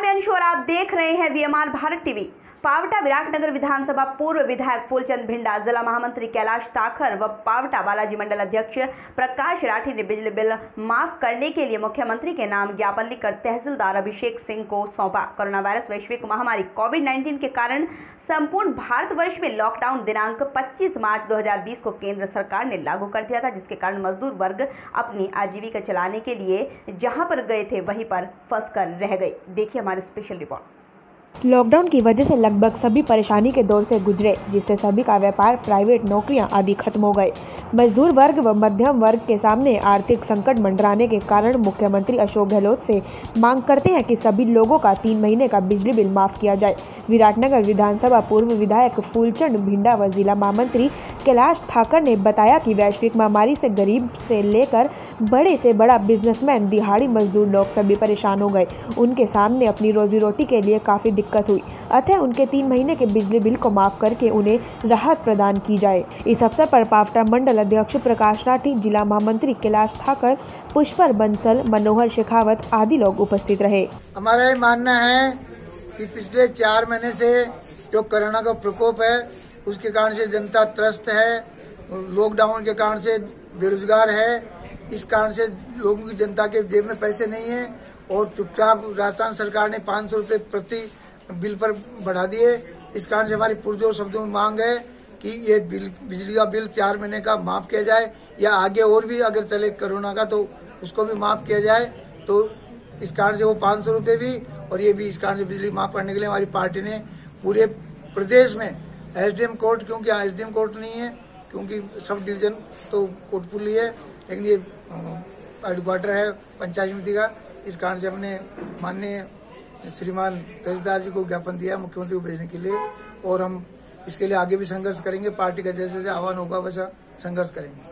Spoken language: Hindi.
अंश और आप देख रहे हैं वीएमआर भारत टीवी। पावटा विराटनगर विधानसभा पूर्व विधायक फूलचंद भिंडा, जिला महामंत्री कैलाश ताखर व पावटा बालाजी मंडल अध्यक्ष प्रकाश राठी ने बिजली बिल माफ़ करने के लिए मुख्यमंत्री के नाम ज्ञापन लिखकर तहसीलदार अभिषेक सिंह को सौंपा। कोरोना वायरस वैश्विक महामारी कोविड 19 के कारण संपूर्ण भारतवर्ष में लॉकडाउन दिनांक 25 मार्च 2020 को केंद्र सरकार ने लागू कर दिया था, जिसके कारण मजदूर वर्ग अपनी आजीविका चलाने के लिए जहाँ पर गए थे, वहीं पर फंस रह गए। देखिए हमारी स्पेशल रिपोर्ट लॉकडाउन की वजह से लगभग सभी परेशानी के दौर से गुजरे, जिससे सभी का व्यापार, प्राइवेट नौकरियाँ आदि खत्म हो गए। मजदूर वर्ग व मध्यम वर्ग के सामने आर्थिक संकट मंडराने के कारण मुख्यमंत्री अशोक गहलोत से मांग करते हैं कि सभी लोगों का तीन महीने का बिजली बिल माफ़ किया जाए। विराटनगर विधानसभा पूर्व विधायक फूलचंद भिंडा व जिला महामंत्री कैलाश ठाकर ने बताया कि वैश्विक महामारी से गरीब से लेकर बड़े से बड़ा बिजनेसमैन, दिहाड़ी मजदूर लोग सभी परेशान हो गए। उनके सामने अपनी रोजी रोटी के लिए काफ़ी दिक्कत हुई। अतः उनके तीन महीने के बिजली बिल को माफ़ करके उन्हें राहत प्रदान की जाए। इस अवसर पर पावटा मंडल अध्यक्ष प्रकाश राठी, जिला महामंत्री कैलाश ठाकर, पुष्पर बंसल, मनोहर शेखावत आदि लोग उपस्थित रहे। हमारा ये मानना है कि पिछले चार महीने से जो कोरोना का प्रकोप है, उसके कारण से जनता त्रस्त है लॉकडाउन के कारण से बेरोजगार है, इस कारण से लोगों की जनता के जेब में पैसे नहीं है, और चुपचाप राजस्थान सरकार ने पाँच सौ प्रति बिल पर बढ़ा दिए। इस कारण से हमारी पुरजोर शब्दों में मांग है कि ये बिल, बिजली का बिल चार महीने का माफ़ किया जाए या आगे और भी अगर चले कोरोना का तो उसको भी माफ़ किया जाए। तो इस कारण से वो पाँच सौ रुपये भी और ये भी इस कारण से बिजली माफ़ करने के लिए हमारी पार्टी ने पूरे प्रदेश में एसडीएम कोर्ट, क्योंकि एसडीएम कोर्ट नहीं है, क्योंकि सब डिवीज़न तो कोटपुली है, लेकिन ये हेडक्वार्टर है पंचायत समिति का। इस कारण से हमने माननीय श्रीमान तहसीलदार जी को ज्ञापन दिया, मुख्यमंत्री को भेजने के लिए, और हम इसके लिए आगे भी संघर्ष करेंगे। पार्टी का जैसे जैसे आह्वान होगा, वैसा संघर्ष करेंगे।